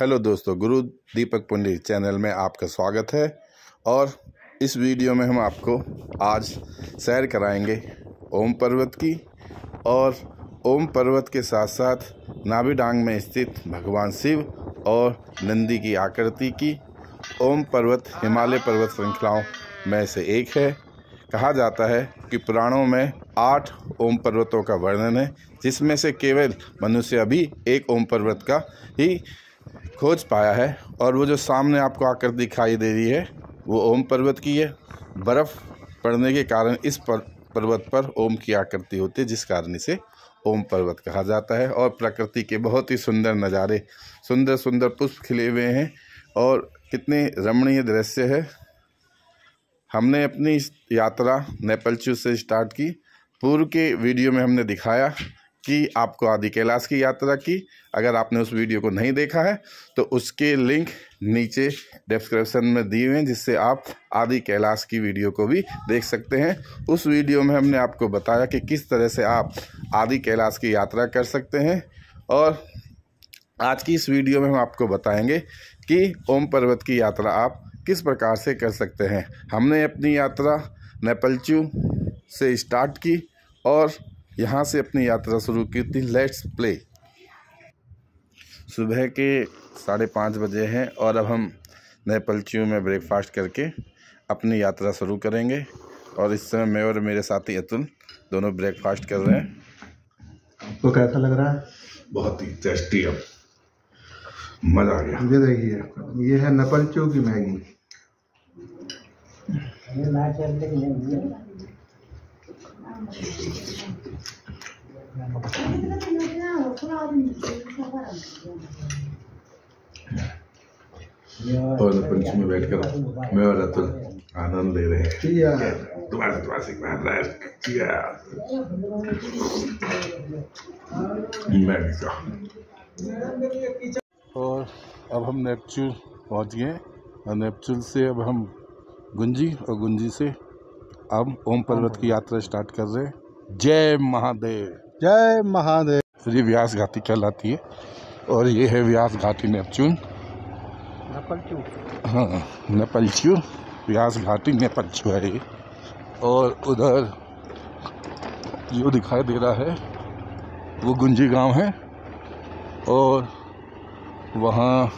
Hello दोस्तों, गुरु दीपक पंडित channel में आपका स्वागत है और इस वीडियो में हम आपको आज सैर कराएँगे ओम पर्वत की और ओम पर्वत के साथ साथ नाभिडांग में स्थित भगवान शिव और नंदी की आकृति की ओम पर्वत, हिमालय पर्वत श्रृंखलाओं में से एक है। कहा जाता है कि पुराणों में आठ ओम पर्वतों का वर्णन है, जिसमें से केवल मनुष्य अभी एक ओम पर्वत का ही खोज पाया है और वो जो सामने आपको आकर दिखाई दे रही है, वो ओम पर्वत की है। बर्फ़ पड़ने के कारण इस पर, पर्वत पर ओम की आकृति होती है, जिस कारण इसे ओम पर्वत कहा जाता है। और प्रकृति के बहुत ही सुंदर नज़ारे, सुंदर सुंदर पुष्प खिले हुए हैं और कितने रमणीय दृश्य है। हमने अपनी यात्रा नेपालचू से स्टार्ट की। पूर्व के वीडियो में हमने दिखाया कि, आपको आदि कैलाश की यात्रा की। अगर आपने उस वीडियो को नहीं देखा है तो उसके लिंक नीचे डिस्क्रिप्शन में दिए हुए हैं, जिससे आप आदि कैलाश की वीडियो को भी देख सकते हैं। उस वीडियो में हमने आपको बताया कि किस तरह से आप आदि कैलाश की यात्रा कर सकते हैं। और आज की इस वीडियो में हम आपको बताएँगे कि ओम पर्वत की यात्रा आप किस प्रकार से कर सकते हैं। हमने अपनी यात्रा नेपालचू से स्टार्ट की और यहाँ से अपनी यात्रा शुरू की थी। लेट्स प्ले सुबह के साढ़े पाँच बजे हैं और अब हम नेपालचू में ब्रेकफास्ट करके अपनी यात्रा शुरू करेंगे। और इस समय मैं और मेरे साथी अतुल दोनों ब्रेकफास्ट कर रहे हैं। आपको कैसा लग रहा है? बहुत ही टेस्टी अब मज़ा आ गया। ये देखिए ये है नपलचू की मैगी। और पंच में बैठ कर मैं और अतुल आनंद ले रहे हैं। तुम्हारे तुम्हारे और अब हम नेपच्यून पहुँच गए और नेपच्यून से अब हम गुंजी और गुंजी से अब ओम पर्वत की यात्रा स्टार्ट कर रहे हैं। जय महादेव। जय महादेव। ये व्यास घाटी कहलाती है। और ये है व्यास घाटी नेपच्यून। नपलचू हाँ नेपालचू व्यास घाटी नेपालचू है ये। और उधर जो दिखाई दे रहा है वो गुंजी गाँव है। और वहाँ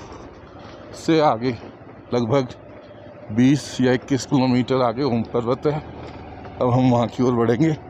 से आगे लगभग 20 या 21 किलोमीटर आगे ओम पर्वत है। अब हम वहाँ की ओर बढ़ेंगे।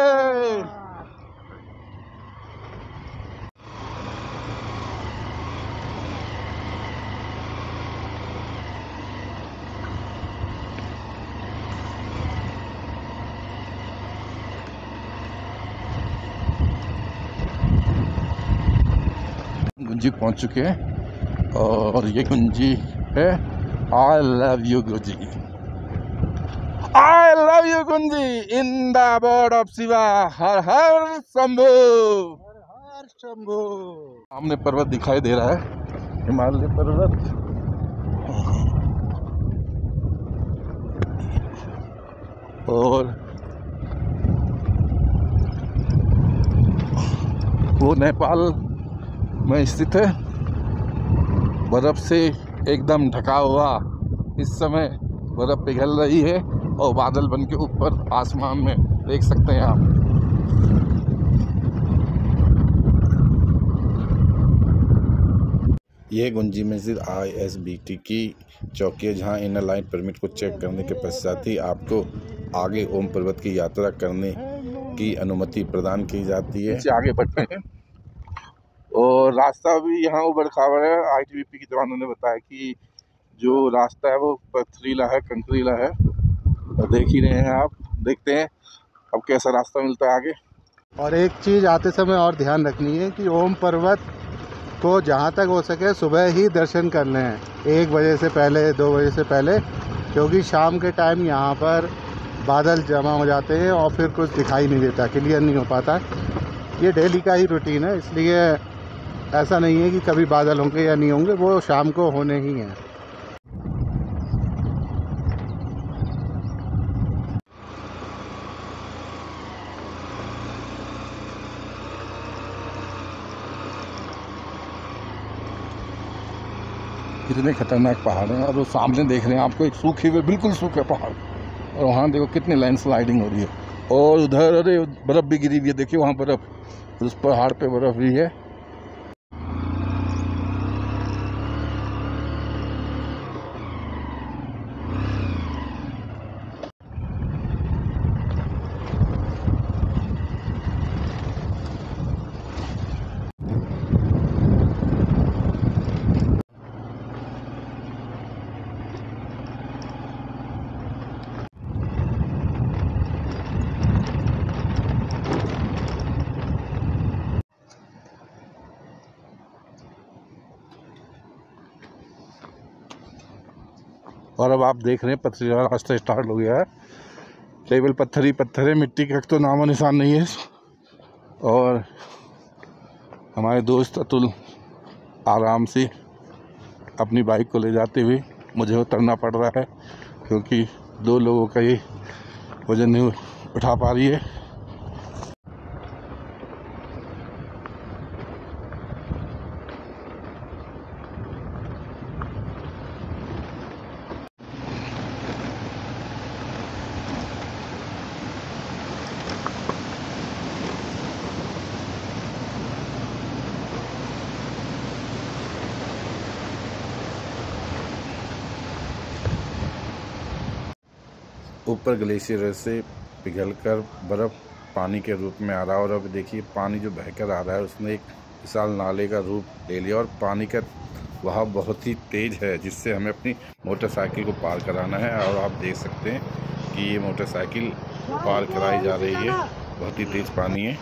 गुंजी पहुँच चुके हैं। और ये गुंजी है। I love you Gunji I love you Gunji in the abode of Shiva Har Har Shambhu. Har Shambhu. सामने पर्वत दिखाई दे रहा है। हिमालय पर्वत। और वो नेपाल में स्थित है। बर्फ़ से एकदम ढका हुआ इस समय बर्फ़ पिघल रही है और बादल बन के ऊपर आसमान में देख सकते हैं आप। यह गुंजी मस्जिद आई एस बी टी की चौकी है जहाँ इनर लाइन परमिट को चेक करने के पश्चात ही आपको आगे ओम पर्वत की यात्रा करने की अनुमति प्रदान की जाती है। आगे बढ़ते हैं। और रास्ता भी यहाँ उबड़ खाबड़ है। आईटीबीपी के जवानों ने बताया कि जो रास्ता है वो पथरीला है, कंकरीला है। और देख ही रहे हैं आप, देखते हैं अब कैसा रास्ता मिलता है आगे। और एक चीज़ आते समय और ध्यान रखनी है कि ओम पर्वत को जहाँ तक हो सके सुबह ही दर्शन करने हैं एक बजे से पहले, दो बजे से पहले, क्योंकि शाम के टाइम यहाँ पर बादल जमा हो जाते हैं और फिर कुछ दिखाई नहीं देता क्लियर नहीं हो पाता। ये डेली का ही रूटीन है, इसलिए ऐसा नहीं है कि कभी बादल होंगे या नहीं होंगे, वो शाम को होने ही हैं। कितने खतरनाक पहाड़ हैं, और वो सामने देख रहे हैं आपको, एक सूखे हुए, बिल्कुल सूखे पहाड़। और वहाँ देखो कितनी लैंड स्लाइडिंग हो रही है। और उधर, अरे, बर्फ़ भी गिरी हुई है, देखिए वहाँ बर्फ़। उस पहाड़ पे बर्फ़ भी है। और अब आप देख रहे हैं पथरीला रास्ता स्टार्ट हो गया है। टेबल पत्थर ही पत्थर है, मिट्टी का तो नामो निशान नहीं है। और हमारे दोस्त अतुल आराम से अपनी बाइक को ले जाते हुए मुझे उतरना पड़ रहा है, क्योंकि दो लोगों का ये वज़न नहीं उठा पा रही है। ऊपर ग्लेशियर से पिघलकर बर्फ़ पानी के रूप में आ रहा है और अब देखिए, पानी जो बहकर आ रहा है, उसने एक विशाल नाले का रूप ले लिया और पानी का वहाव बहुत ही तेज़ है, जिससे हमें अपनी मोटरसाइकिल को पार कराना है। और आप देख सकते हैं कि ये मोटरसाइकिल पार कराई जा रही है। बहुत ही तेज़ पानी है।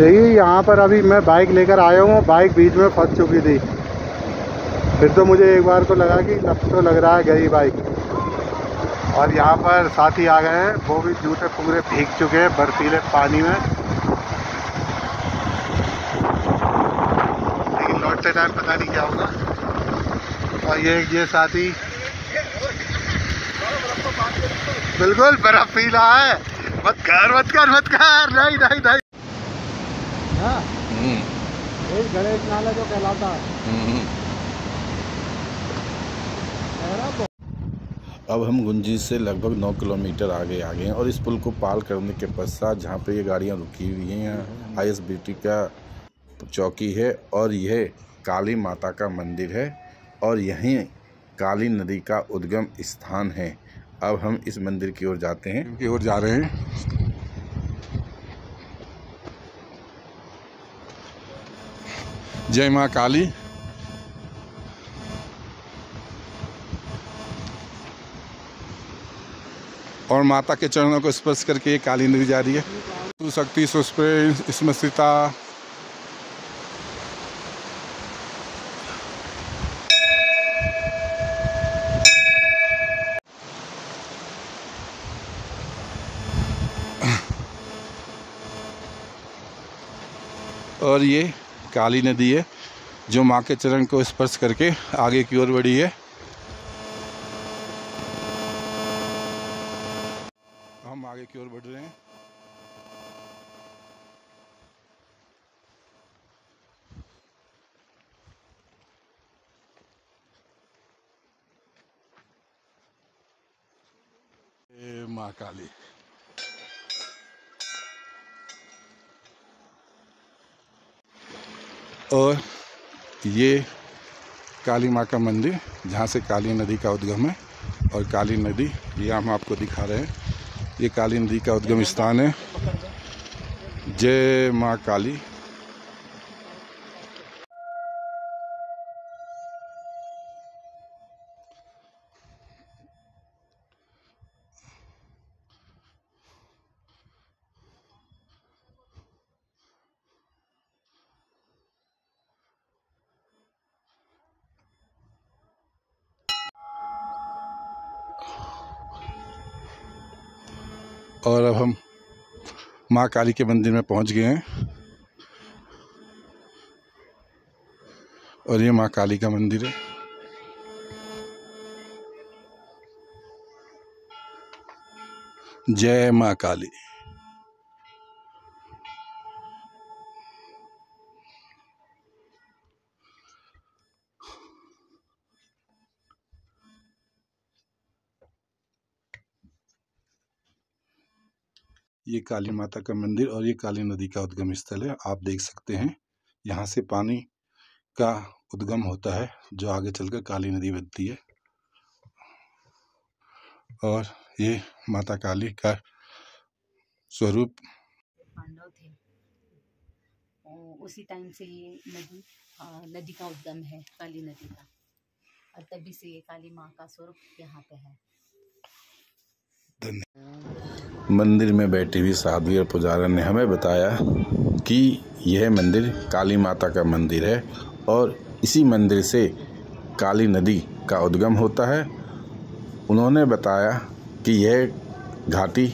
देखिए, यहाँ पर अभी मैं बाइक लेकर आया हूँ बाइक बीच में फंस चुकी थी। फिर तो मुझे एक बार को लगा कि अब तो लग रहा है गई बाइक और यहाँ पर साथी आ गए हैं, वो भी जूते पूरे भीग चुके हैं, बर्फीले पानी में। लेकिन लौटते टाइम पता नहीं क्या होगा। और ये ये साथी, बिल्कुल बर्फीला है। मत कर मत कर मत कर नहीं नहीं नहीं। एक गणेश नाला जो कहलाता है हम्म। बहुत। अब हम गुंजी से लगभग नौ किलोमीटर आगे आ गए हैं और इस पुल को पार करने के पश्चात जहाँ पे ये गाड़ियाँ रुकी हुई हैं यहाँ आईएसबीटी का चौकी है और यह काली माता का मंदिर है और यहीं काली नदी का उद्गम स्थान है अब हम इस मंदिर की ओर जाते हैं की ओर जा रहे हैं जय माँ काली। और माता के चरणों को स्पर्श करके ये काली नदी जा रही है। तू शक्ति सीता और ये काली नदी है, जो माँ के चरण को स्पर्श करके आगे की ओर बढ़ी है। हम आगे की ओर बढ़ रहे हैं। माँ काली। और ये काली माँ का मंदिर, जहाँ से काली नदी का उद्गम है। और काली नदी, ये हम आपको दिखा रहे हैं। ये काली नदी का उद्गम स्थान है। जय माँ काली। और अब हम माँ काली के मंदिर में पहुँच गए हैं। और ये माँ काली का मंदिर है। जय माँ काली। ये काली माता का मंदिर और ये काली नदी का उद्गम स्थल है। आप देख सकते हैं यहाँ से पानी का उद्गम होता है जो आगे चलकर काली नदी बनती है। और ये माता काली का स्वरूप पांडव थे। उसी टाइम से ये नदी नदी का उद्गम है काली नदी का। और तभी से ये काली माँ का स्वरूप यहाँ पे है। मंदिर में बैठी हुई साध्वी और पुजारन ने हमें बताया कि यह मंदिर काली माता का मंदिर है और इसी मंदिर से काली नदी का उद्गम होता है। उन्होंने बताया कि यह घाटी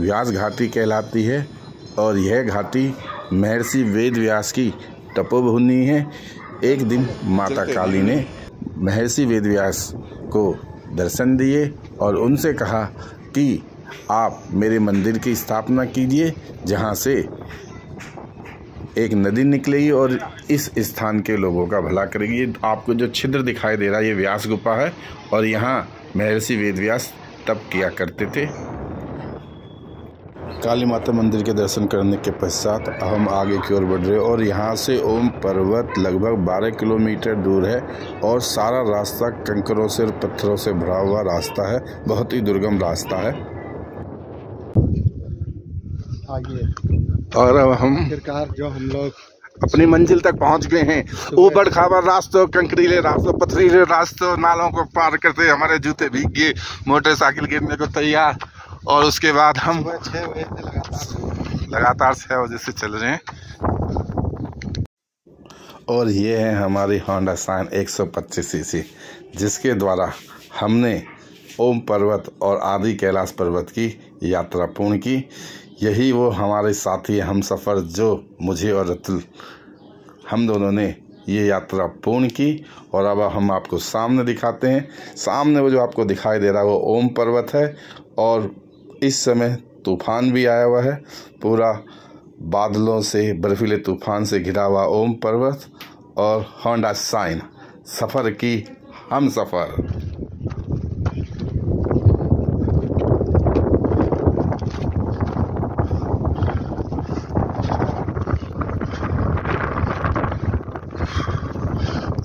व्यास घाटी कहलाती है और यह घाटी महर्षि वेद व्यास की तपोभूमि है। एक दिन माता काली ने महर्षि वेद व्यास को दर्शन दिए और उनसे कहा कि आप मेरे मंदिर की स्थापना कीजिए, जहाँ से एक नदी निकलेगी और इस स्थान के लोगों का भला करेगी। आपको जो छिद्र दिखाई दे रहा है, ये व्यास गुफा है और यहाँ महर्षि वेद व्यास तप किया करते थे। काली माता मंदिर के दर्शन करने के पश्चात हम आगे की ओर बढ़ रहे हैं और यहाँ से ओम पर्वत लगभग 12 किलोमीटर दूर है और सारा रास्ता कंकरों से और पत्थरों से भरा हुआ रास्ता है, बहुत ही दुर्गम रास्ता है। आगे और अब हम आखिरकार जो हम लोग अपनी मंजिल तक पहुँच गए हैं। ऊबड़ खाबड़ रास्तों कंकरीले रास्तों पथरीले रास्तों नालों को पार करते हमारे जूते भीग गए मोटरसाइकिल गिरने को तैयार। और उसके बाद हम छः बजे से लगातार लगातार छः बजे से चल रहे हैं। और ये है हमारी होंडा साइन 125 सीसी जिसके द्वारा हमने ओम पर्वत और आदि कैलाश पर्वत की यात्रा पूर्ण की। यही वो हमारे साथी हम सफ़र, जो मुझे और रतुल, हम दोनों ने ये यात्रा पूर्ण की और अब हम आपको सामने दिखाते हैं। सामने वो जो आपको दिखाई दे रहा है, वो ओम पर्वत है और इस समय तूफ़ान भी आया हुआ है। पूरा बादलों से, बर्फीले तूफ़ान से घिरा हुआ ओम पर्वत और होंडा साइन। सफ़र की हम सफ़र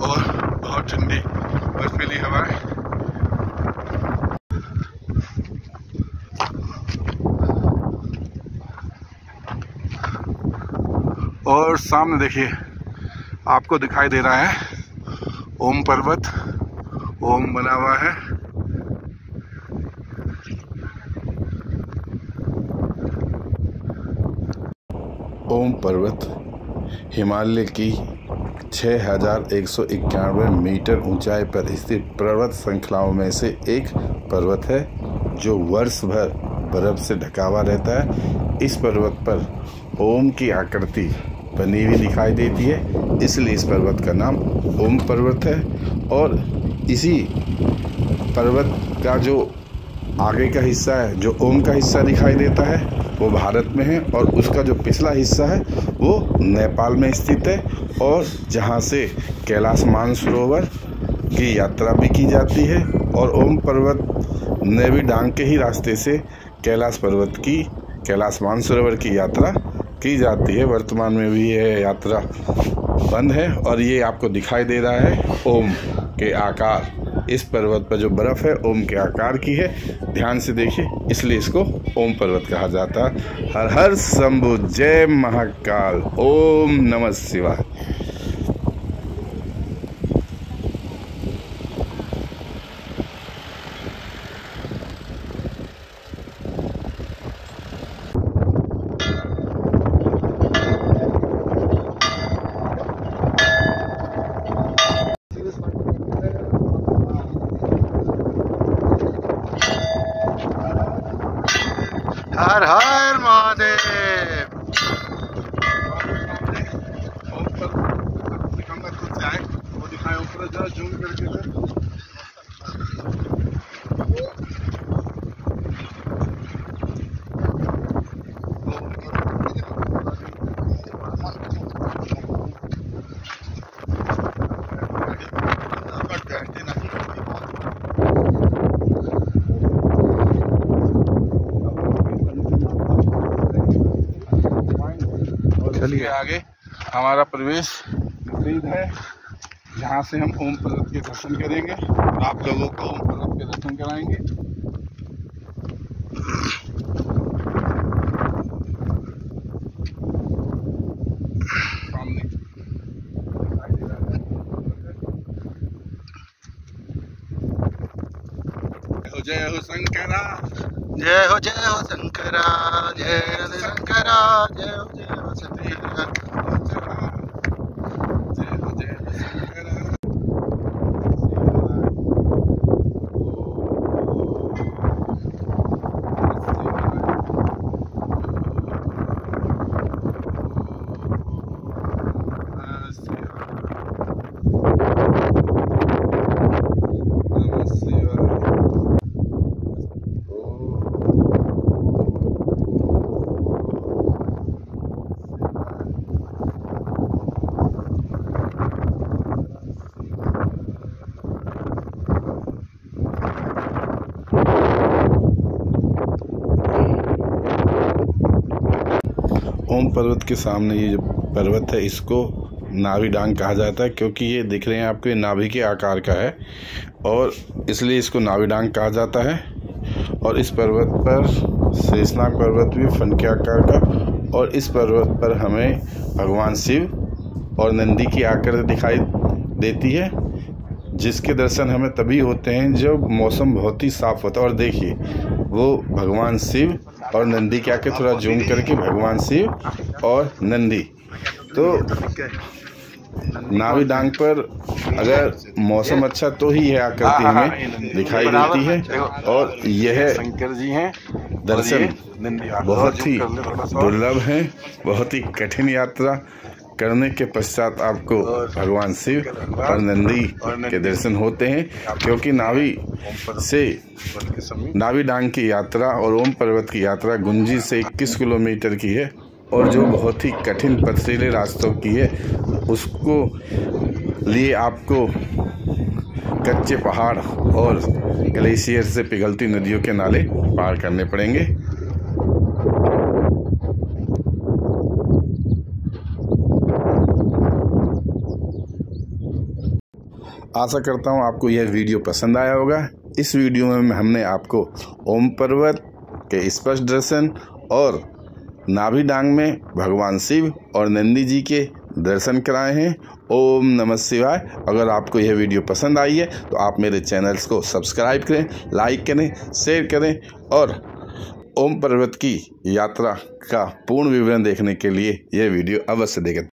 और बहुत ठंडी बर्फीली हवाएँ और सामने देखिए, आपको दिखाई दे रहा है, ओम पर्वत, ओम बना हुआ है। ओम पर्वत, हिमालय की 6191 मीटर ऊंचाई पर स्थित पर्वत श्रृंखलाओं में से एक पर्वत है, जो वर्ष भर बर्फ़ से ढका हुआ रहता है। इस पर्वत पर ओम की आकृति बनी हुई दिखाई देती है, इसलिए इस पर्वत का नाम ओम पर्वत है। और इसी पर्वत का जो आगे का हिस्सा है, जो ओम का हिस्सा दिखाई देता है, वो भारत में है और उसका जो पिछला हिस्सा है, वो नेपाल में स्थित है। और जहाँ से कैलाश मानसरोवर की यात्रा भी की जाती है और ओम पर्वत नेवी डांग के ही रास्ते से कैलाश पर्वत की, कैलाश मानसरोवर की यात्रा की जाती है। वर्तमान में भी यह यात्रा बंद है और ये आपको दिखाई दे रहा है ओम के आकार। इस पर्वत पर जो बर्फ़ है, ओम के आकार की है। ध्यान से देखिए, इसलिए इसको ओम पर्वत कहा जाता है। हर हर शंभु, जय महाकाल। ओम नमः शिवाय हर हर महादेव चलिए आगे हमारा प्रवेश निषेध है यहाँ से हम ओम पर्वत के दर्शन करेंगे, और आप लोगों को ओम पर्वत के दर्शन कराएँगे। जय हो जय हो शंकरा। जय हो जय हो शंकरा, जय हो शंकरा, जय हो जय हो शंकरा ओम पर्वत के सामने ये जो पर्वत है, इसको नाभि डांग कहा जाता है, क्योंकि ये दिख रहे हैं आपको, ये नाभि के आकार का है, और इसलिए इसको नाभि डांग कहा जाता है, और इस पर्वत पर शेषनाग पर्वत भी फन के आकार का, और इस पर्वत पर हमें भगवान शिव और नंदी की आकृति दिखाई देती है, जिसके दर्शन हमें तभी होते हैं जब मौसम बहुत ही साफ़ होता है, और देखिए, वो भगवान शिव और नंदी के के थोड़ा जूम करके भगवान शिव और नंदी। तो नावी डांग पर अगर मौसम अच्छा तो ही यह आकृति हमें दिखाई देती है। और यह शंकर जी हैं दर्शन बहुत ही दुर्लभ है बहुत ही कठिन यात्रा करने के पश्चात आपको भगवान शिव और नंदी के दर्शन होते हैं क्योंकि नावी से नावी डांग की यात्रा और ओम पर्वत की यात्रा गुंजी से 21 किलोमीटर की है। और जो बहुत ही कठिन पथरीले रास्तों की है, उसको लिए आपको कच्चे पहाड़ और ग्लेशियर से पिघलती नदियों के नाले पार करने पड़ेंगे। आशा करता हूँ आपको यह वीडियो पसंद आया होगा। इस वीडियो में हमने आपको ओम पर्वत के स्पष्ट दर्शन और नाभि डांग में भगवान शिव और नंदी जी के दर्शन कराए हैं। ओम नमः शिवाय। अगर आपको यह वीडियो पसंद आई है तो आप मेरे चैनल्स को सब्सक्राइब करें, लाइक करें, शेयर करें और ओम पर्वत की यात्रा का पूर्ण विवरण देखने के लिए यह वीडियो अवश्य देखें।